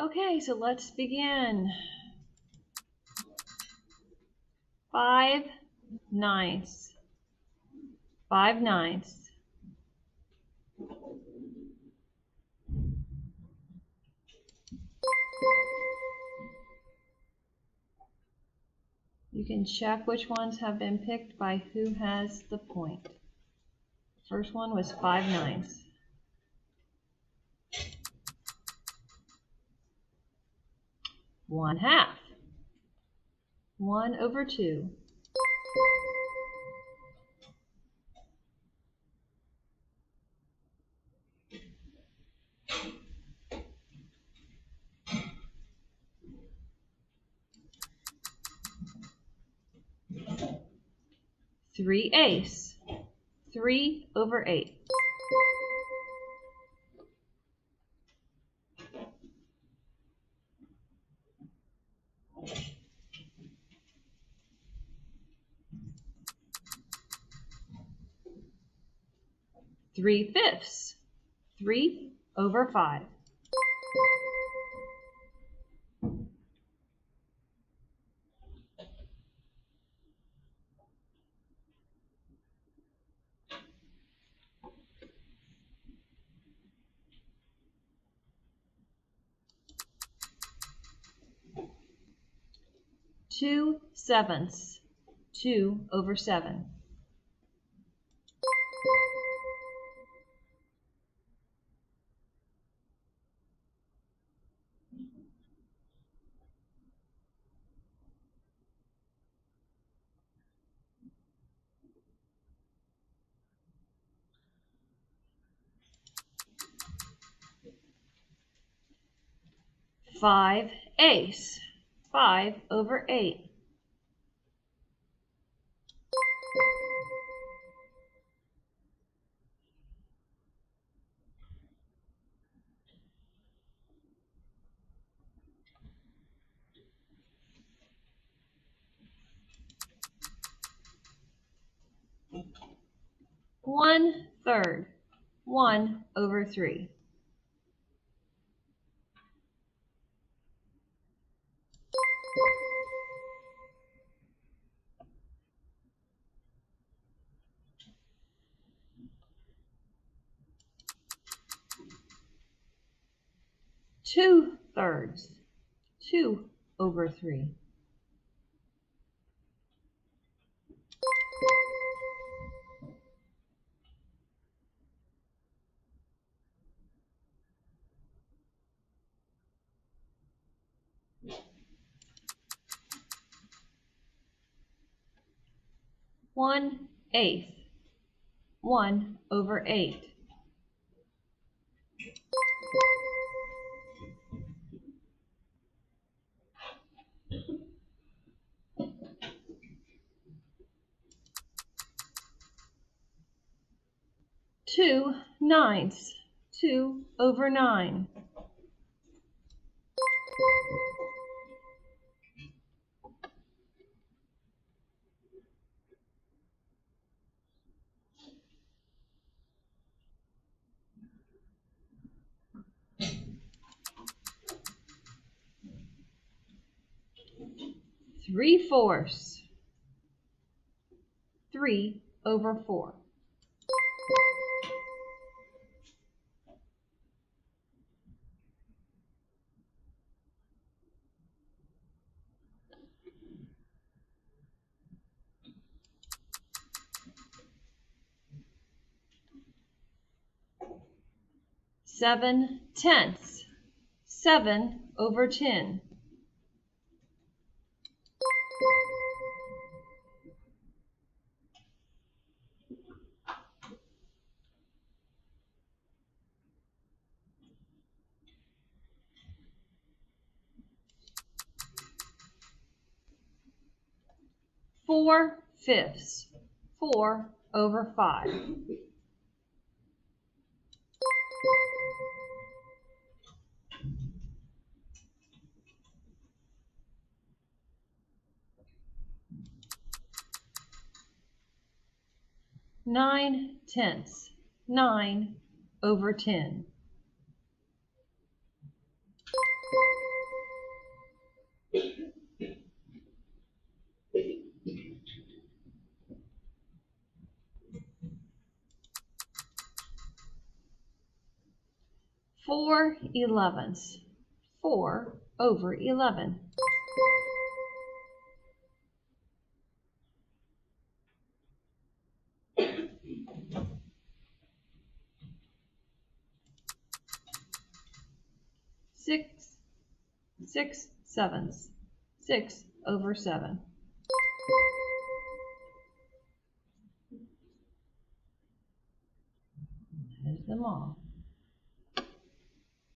Okay, so let's begin. Five ninths. Five ninths. You can check which ones have been picked by who has the point. First one was five ninths. One half. One over two. Three eighths. Three over eight. Three fifths. Three over five. Two sevenths. Two over seven. Five eighths. Five over eight. One third. One over three. Two thirds. Two over three. One eighth. One over eight. Two ninths. Two over nine. Three fourths. Three over four. Seven tenths. Seven over ten. Four fifths. Four over five. 9 tenths, 9 over 10. Four elevenths, four over eleven. Six, six sevens. Six over seven. There's them all.